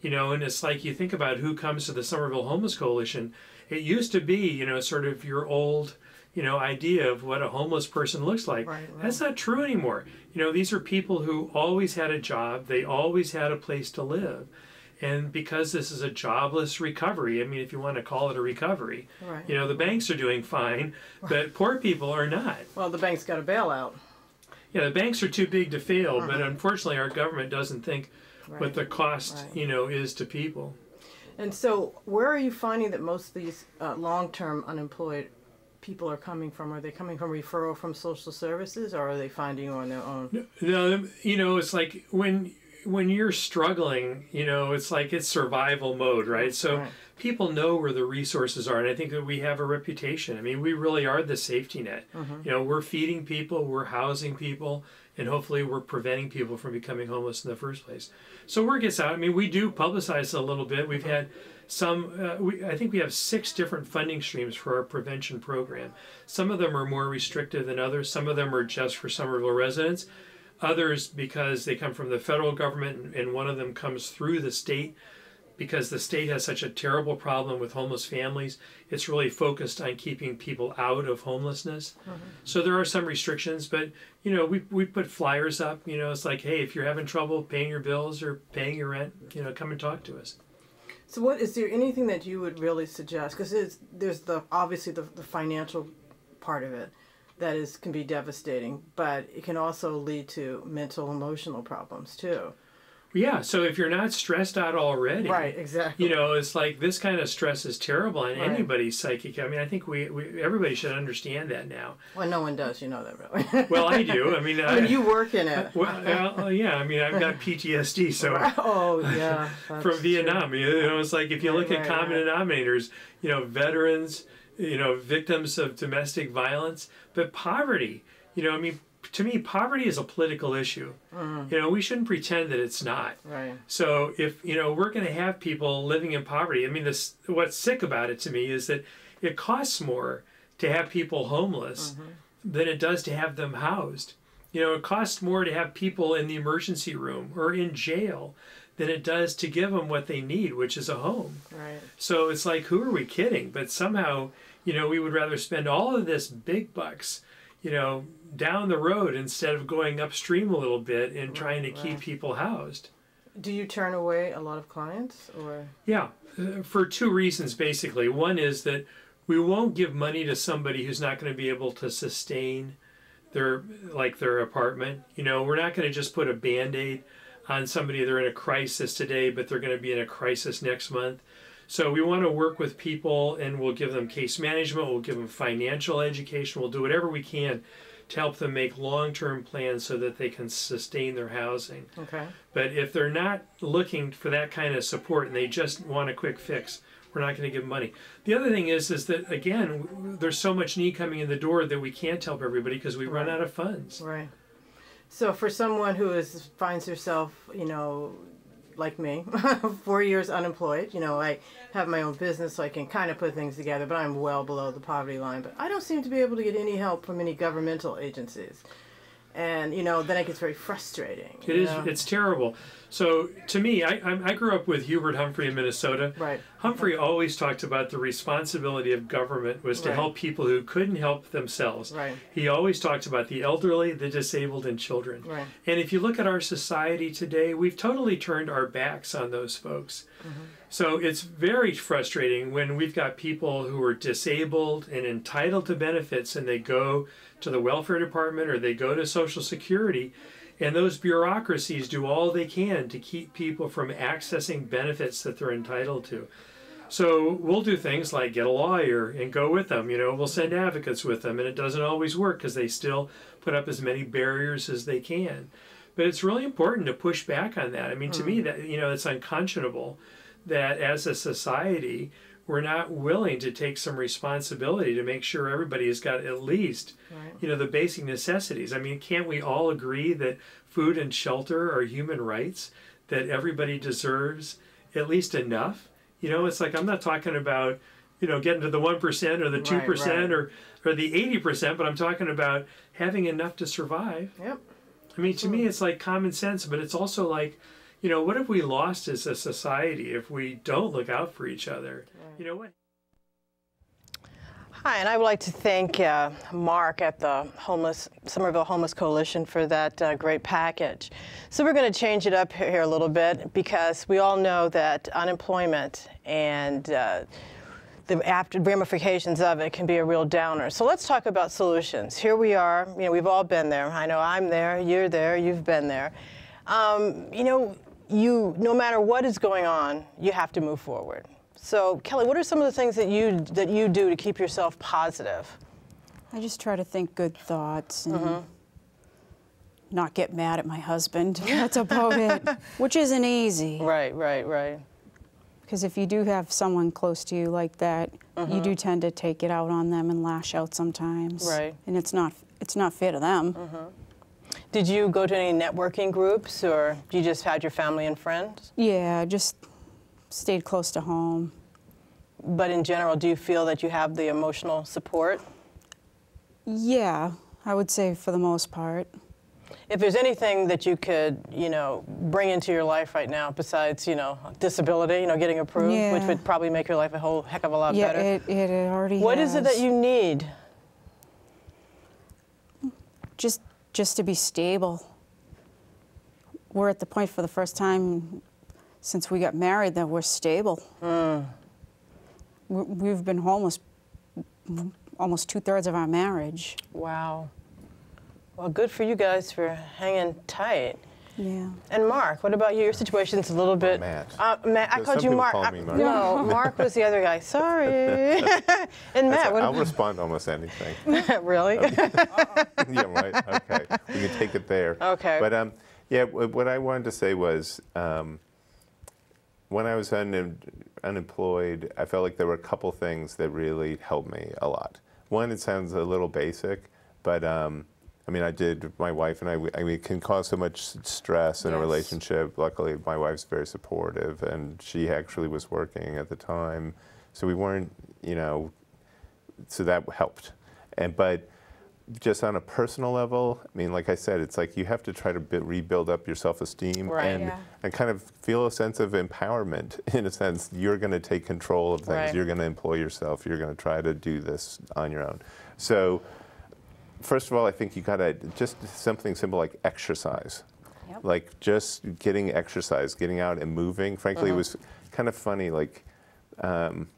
You know, and it's like you think about who comes to the Somerville Homeless Coalition. It used to be, you know, sort of your old, you know, idea of what a homeless person looks like. Right, right. That's not true anymore. You know, these are people who always had a job, they always had a place to live. And because this is a jobless recovery, I mean, if you want to call it a recovery, Right. you know, the banks are doing fine, but poor people are not. Well, the bank's got a bailout. Yeah, the banks are too big to fail, but Uh-huh. unfortunately, our government doesn't think what the cost, you know, is to people. And so, where are you finding that most of these uh, long-term unemployed people are coming from? Are they coming from referral from social services, or are they finding you on their own? No, you know, it's like when when you're struggling, you know, it's like it's survival mode, right? So Right. people know where the resources are, and I think that we have a reputation. I mean, we really are the safety net. Mhm. You know, we're feeding people, we're housing people, and hopefully we're preventing people from becoming homeless in the first place. So word gets out. I mean, we do publicize a little bit. We've had some. Uh, we, I think we have six different funding streams for our prevention program. Some of them are more restrictive than others. Some of them are just for Somerville residents. Others because they come from the federal government, and- and one of them comes through the state because the state has such a terrible problem with homeless families. It's really focused on keeping people out of homelessness. Mm-hmm. So there are some restrictions, but you know, we we put flyers up. You know, it's like, hey, if you're having trouble paying your bills or paying your rent, you know, come and talk to us. So, what is there anything that you would really suggest? Because there's the obviously the, the financial part of it that is can be devastating, but it can also lead to mental emotional problems too. Yeah, so if you're not stressed out already, Right, exactly. You know, it's like this kind of stress is terrible on Right. anybody's psychic. I mean, I think we, we everybody should understand that now. Well, no one does. You know that really. Well, I do. I mean, I mean, you work in it. Well, uh, yeah, I mean, I've got PTSD, so Oh yeah. from Vietnam, you know, it's like if you Right, look at right, common denominators, you know, veterans, you know, victims of domestic violence, but poverty. You know, I mean, to me, poverty is a political issue. Mhm. You know, we shouldn't pretend that it's not. Right. So if you know we're going to have people living in poverty, I mean, this what's sick about it to me is that it costs more to have people homeless than it does to have them housed. You know, it costs more to have people in the emergency room or in jail than it does to give them what they need, which is a home. Right. So it's like, who are we kidding? But somehow, you know, we would rather spend all of this big bucks, you know, down the road instead of going upstream a little bit and trying to keep people housed. Do you turn away a lot of clients or? Yeah, uh, for two reasons basically. One is that we won't give money to somebody who's not going to be able to sustain their like their apartment. You know, we're not going to just put a band-aid on somebody they're in a crisis today, but they're going to be in a crisis next month. So we want to work with people and we'll give them case management, we'll give them financial education, we'll do whatever we can to help them make long-term plans so that they can sustain their housing. Okay. But if they're not looking for that kind of support and they just want a quick fix, we're not going to give money. The other thing is, is that again, there's so much need coming in the door that we can't help everybody because we run out of funds. Right. So for someone who is finds herself, you know, like me, four years unemployed, you know, I have my own business, so I can kind of put things together, but I'm well below the poverty line. But I don't seem to be able to get any help from any governmental agencies, and you know, then it gets very frustrating. It is. know? It's terrible. So to me, I, I I grew up with Hubert Humphrey in Minnesota. Right. Humphrey always talked about the responsibility of government was to Right. help people who couldn't help themselves. Right. He always talked about the elderly, the disabled, and children. Right. And if you look at our society today, we've totally turned our backs on those folks. Mm-hmm. So it's very frustrating when we've got people who are disabled and entitled to benefits and they go to the welfare department or they go to Social Security and those bureaucracies do all they can to keep people from accessing benefits that they're entitled to. So we'll do things like get a lawyer and go with them. You know, we'll send advocates with them, and it doesn't always work because they still put up as many barriers as they can. But it's really important to push back on that. I mean, to me, mm-hmm. that you know, it's unconscionable that as a society we're not willing to take some responsibility to make sure everybody has got at least Right. you know the basic necessities. I mean, can't we all agree that food and shelter are human rights? That everybody deserves at least enough? You know, it's like I'm not talking about you know getting to the one percent or the 2% right. or or the eighty percent, but I'm talking about having enough to survive. Yep. I mean, to me, it's like common sense, but it's also like, you know, what have we lost as a society if we don't look out for each other? You know what? Hi, and I would like to thank uh, Mark at the Homeless Somerville Homeless Coalition for that uh, great package. So we're going to change it up here a little bit because we all know that unemployment and uh, the after ramifications of it can be a real downer. So let's talk about solutions. Here we are. You know, we've all been there. I know I'm there. You're there. You've been there. Um, you know, you no matter what is going on, you have to move forward. So Kelly, what are some of the things that you that you do to keep yourself positive? I just try to think good thoughts and not get mad at my husband. That's about it, which isn't easy. Right, right, right. Because if you do have someone close to you like that, you Mhm. do tend to take it out on them and lash out sometimes. Right. And it's not it's not fair to them. Did you go to any networking groups, or you just had your family and friends? Yeah, just stayed close to home. But in general, do you feel that you have the emotional support? Yeah, I would say for the most part. If there's anything that you could, you know, bring into your life right now besides, you know, disability, you know, getting approved, which would probably make your life a whole heck of a lot yeah, better. it, it already What is it that you need? just just to be stable. We're at the point for the first time since we got married that we're stable. We- We've been homeless almost two thirds of our marriage. Wow. Well, good for you guys for hanging tight. Yeah. And Mark, what about you? Your situation's a little bit. Matt. Uh, Matt, I called you Mark. call I- me Mark. No, Mark was the other guy. Sorry. and Matt, all- what I'll respond to almost anything. really? yeah, right. Okay, we can take it there. Okay. But um, yeah, what I wanted to say was, um, when I was un- unemployed, I felt like there were a couple things that really helped me a lot. One, it sounds a little basic, but um, I mean, I did. My wife and I. I mean, it can cause so much stress in a relationship. Luckily, my wife's very supportive, and she actually was working at the time, so we weren't, you know, so that helped. And but just on a personal level, I mean, like I said, it's like you have to try to bu- rebuild up your self-esteem Right. and Yeah. and kind of feel a sense of empowerment. In a sense, you're going to take control of things. Right. You're going to employ yourself. You're going to try to do this on your own. So, first of all, I think you got to just something simple like exercise. Like just getting exercise, getting out and moving. Frankly, Mhm. it was kind of funny. Like um,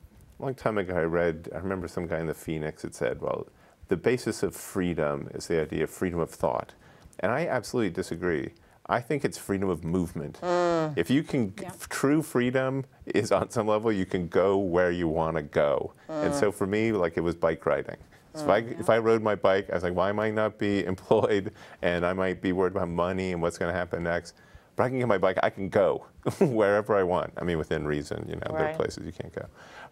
a long time ago, I read. I remember some guy in the Phoenix had said, "Well, the basis of freedom is the idea of freedom of thought," and I absolutely disagree. I think it's freedom of movement. Mm. If you can, true freedom is on some level you can go where you want to go. And Mm. so for me, like it was bike riding. So if, I, if I rode my bike, I was like, why might I not be employed and I might be worried about money and what's going to happen next? But I can get my bike, I can go wherever I want. I mean, within reason, you know, there are places you can't go.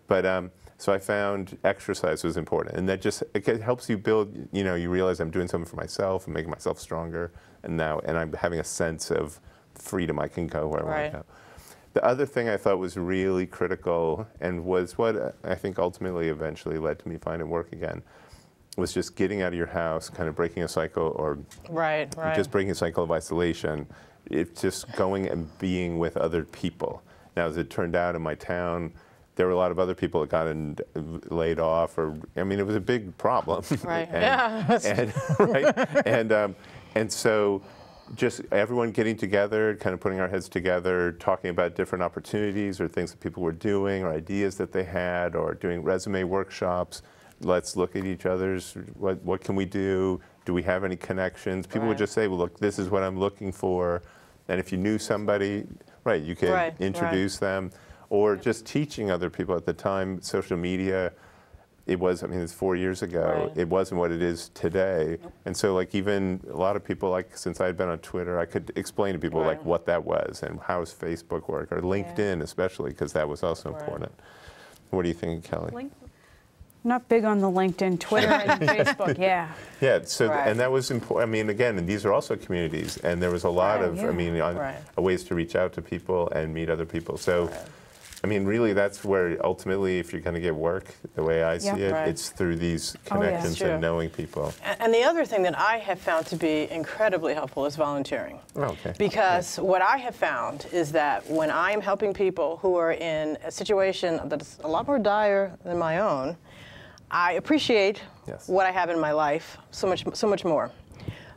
But um, so I found exercise was important. And that just, it helps you build, you know, you realize I'm doing something for myself and making myself stronger. And now, and I'm having a sense of freedom. I can go where I Right. want to go. The other thing I thought was really critical and was what uh, I think ultimately eventually led to me finding work again was just getting out of your house, kind of breaking a cycle or Right, right. just breaking a cycle of isolation. It's just going and being with other people. Now, as it turned out in my town, there were a lot of other people that got in, laid off, or I mean, it was a big problem. Right. and, Yeah. And, right. and um, and so, just everyone getting together, kind of putting our heads together, talking about different opportunities or things that people were doing, or ideas that they had, or doing resume workshops. Let's look at each other's. What what can we do? Do we have any connections? People would just say, "Well, look, this is what I'm looking for," and if you knew somebody, right, you could Right, right. introduce them, or just teaching other people. At the time, social media, it was. I mean, it's four years ago. Right. It wasn't what it is today, and so like even a lot of people, like since I had been on Twitter, I could explain to people like what that was and how does Facebook work, or LinkedIn especially, because that was also important. What do you think, Kelly? Link- Not big on the LinkedIn, Twitter, and Facebook. Yeah. Yeah, so Right. and that was important. I mean, again, and these are also communities, and there was a lot Right, of, yeah. I mean, on, Right. ways to reach out to people and meet other people. So, I mean, really, that's where ultimately, if you're going to get work, the way I see Yeah. it, Right. it's through these Oh, yeah. connections and knowing people. And the other thing that I have found to be incredibly helpful is volunteering. Okay. Because what I have found is that when I am helping people who are in a situation that's a lot more dire than my own, I appreciate Yes. what I have in my life so much, so much more.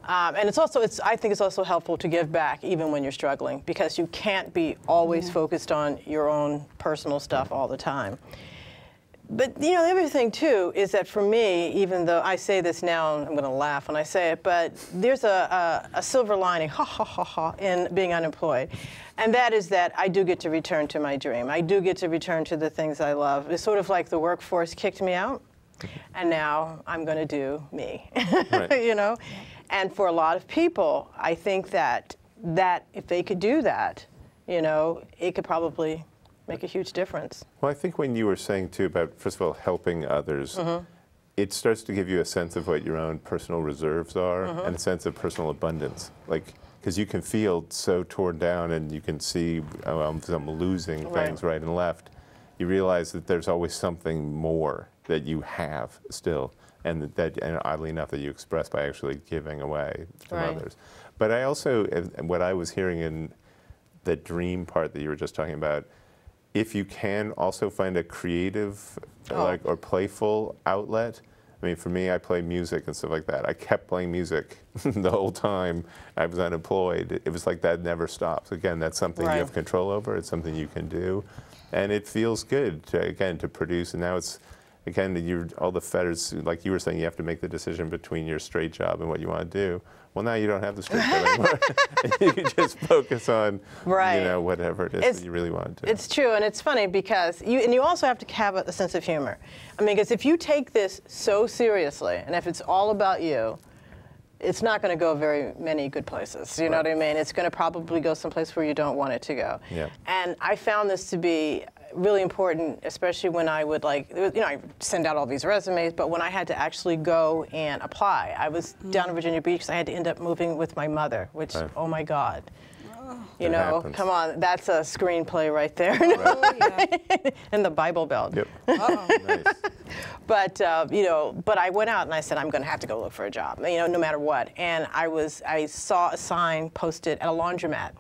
Um, and it's also, it's, I think it's also helpful to give back even when you're struggling because you can't be always focused on your own personal stuff all the time. But you know, the other thing too is that for me, even though I say this now, and I'm going to laugh when I say it, but there's a, a, a silver lining, ha ha ha ha, in being unemployed, and that is that I do get to return to my dream. I do get to return to the things I love. It's sort of like the workforce kicked me out, and now I'm going to do me. you know, and for a lot of people, I think that that if they could do that, you know, it could probably make a huge difference. Well, I think when you were saying too about, first of all, helping others, Mhm. it starts to give you a sense of what your own personal reserves are Mhm. and a sense of personal abundance. Like, because you can feel so torn down and you can see oh, I'm, I'm losing Right. things right and left. You realize that there's always something more that you have still, and that, and oddly enough, that you express by actually giving away to Right. others. But I also, what I was hearing in the dream part that you were just talking about, if you can also find a creative Oh. like or playful outlet i mean for me i play music and stuff like that i kept playing music the whole time i was unemployed it was like that never stops again that's something Right. you have control over it's something you can do and it feels good to again to produce and now it's again you're all the fetters like you were saying you have to make the decision between your straight job and what you want to do well now you don't have the straight job anymore you can just focus on Right. you know whatever it is It's- that you really want to do It's true, and it's funny because you and you also have to have a, a sense of humor. I mean, because if you take this so seriously, and if it's all about you, it's not going to go very many good places. You know what I mean? It's going to probably go someplace where you don't want it to go. Yeah. And I found this to be really important, especially when I would like, you know, I send out all these resumes, but when I had to actually go and apply, I was down in Virginia Beach, so I had to end up moving with my mother, which, Right. oh my God. You It know, happens. come on, that's a screenplay right there in the Bible Belt. Yep. But uh, you know, but I went out and I said I'm going to have to go look for a job. You know, no matter what. And I was, I saw a sign posted at a laundromat,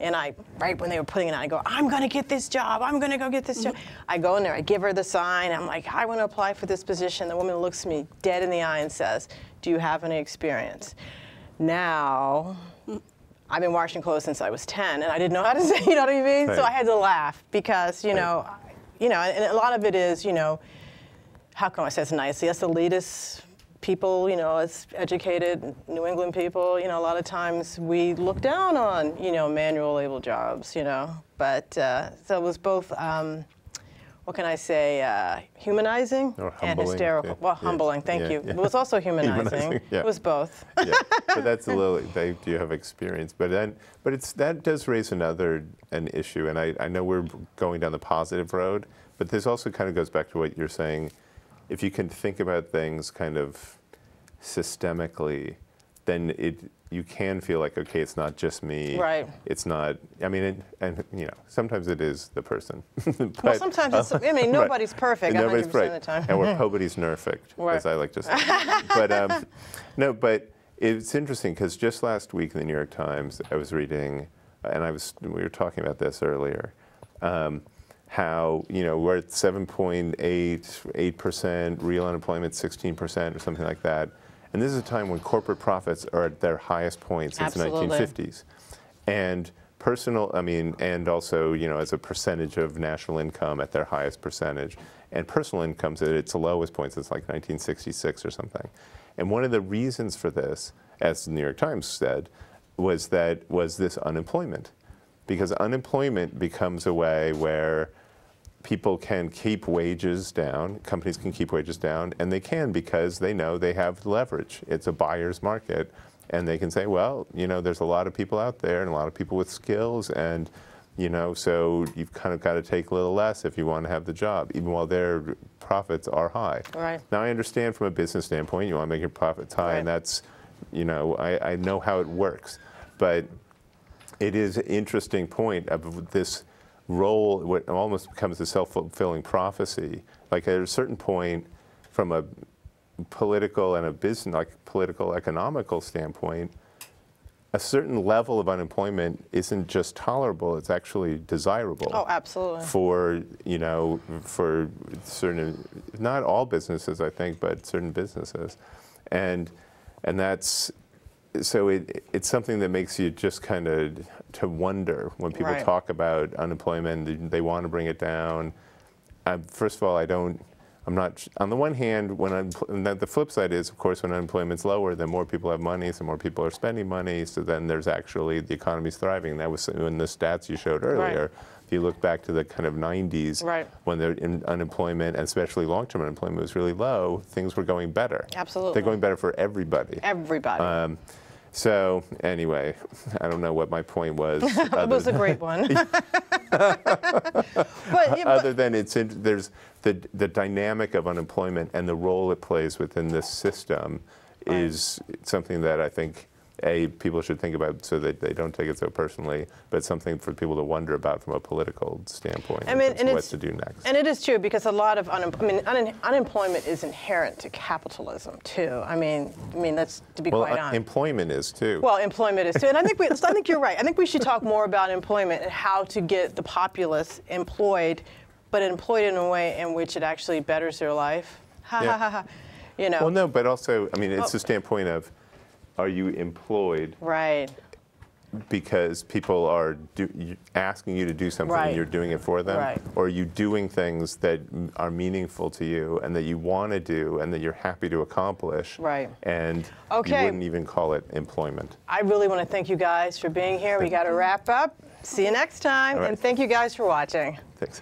and I, right when they were putting it on, I go, I'm going to get this job. I'm going to go get this job. Mm-hmm. I go in there, I give her the sign. I'm like, I want to apply for this position. The woman looks me dead in the eye and says, Do you have any experience? Now. Mm. I've been washing clothes since I was 10, and I didn't know how to say, you know what I mean? So I had to laugh because, you know, you know, and a lot of it is, you know, how can I say this nicely? Us elitist people, you know, as educated New England people, you know, a lot of times we look down on, you know, manual labor jobs, you know. But uh, so it was both, um, what can I say, uh, humanizing and hysterical. yeah, Well, yeah, humbling, thank yeah, you. It was also humanizing. Humanizing, yeah. It was both. yeah, but that's a little. They do have experience, but then, but it's that does raise another an issue, and I, I know we're going down the positive road, but this also kind of goes back to what you're saying. If you can think about things kind of systemically, then it you can feel like okay, it's not just me. Right. It's not. I mean, it, and you know, sometimes it is the person. well, But, sometimes it's, I mean, right. nobody's perfect And 100% nobody's of right. the time. And we're nobody's perfect, Right. as I like to say. but um, no, but it's interesting because just last week in the New York Times, I was reading, and I was we were talking about this earlier. Um, how you know we're at 7.8 percent, real unemployment 16 percent, or something like that. And this is a time when corporate profits are at their highest point since Absolutely. the 1950s. And personal, I mean, and also, you know, as a percentage of national income at their highest percentage. And personal income's at its lowest point since like 1966 or something. And one of the reasons for this, as the New York Times said, was that was this unemployment. Because unemployment becomes a way where people can keep wages down, companies can keep wages down, and they can because they know they have leverage. It's a buyer's market, and they can say, well, you know, there's a lot of people out there and a lot of people with skills, and you know, so you've kind of got to take a little less if you want to have the job, even while their profits are high. Right. Now, I understand from a business standpoint, you want to make your profits high, and that's, you know, I, I know how it works, but it is an interesting point of this role, what almost becomes a self-fulfilling prophecy. Like at a certain point, from a political and a business, like political economical standpoint, a certain level of unemployment isn't just tolerable; it's actually desirable. Oh, absolutely. For you know, for certain, not all businesses, I think, but certain businesses, and and that's so it, it's something that makes you just kind of to wonder when people Right. talk about unemployment, they, want to bring it down. Um, first of all, I don't. I'm not. On the one hand, when then the flip side is, of course, when unemployment's lower, then more people have money, so more people are spending money. So then there's actually the economy's thriving. That was in the stats you showed earlier. If you look back to the kind of 90s, Right. when the in unemployment, and especially long-term unemployment, was really low, things were going better. Absolutely. They're going better for everybody. Everybody. Um, so anyway, I don't know what my point was. it was a great one. but, yeah, other than it's in, there's the the dynamic of unemployment and the role it plays within this system is something that I think a people should think about so that they don't take it so personally, but something for people to wonder about from a political standpoint. I mean, and what to do next. And it is true because a lot of unem- I mean, un- unemployment is inherent to capitalism too. I mean, I mean that's to be well, quite honest. employment is too. Well, employment is too, and I think we, I think you're right. I think we should talk more about employment and how to get the populace employed, but employed in a way in which it actually betters their life. Ha Yeah. ha ha ha. You know. well, no, but also, I mean, it's the standpoint of, are you employed Right. because people are do, asking you to do something Right. and you're doing it for them? Right. Or are you doing things that are meaningful to you and that you want to do and that you're happy to accomplish? Right. And Okay. you wouldn't even call it employment. I really want to thank you guys for being here. We got to wrap up. See you next time, right. and thank you guys for watching. Thanks.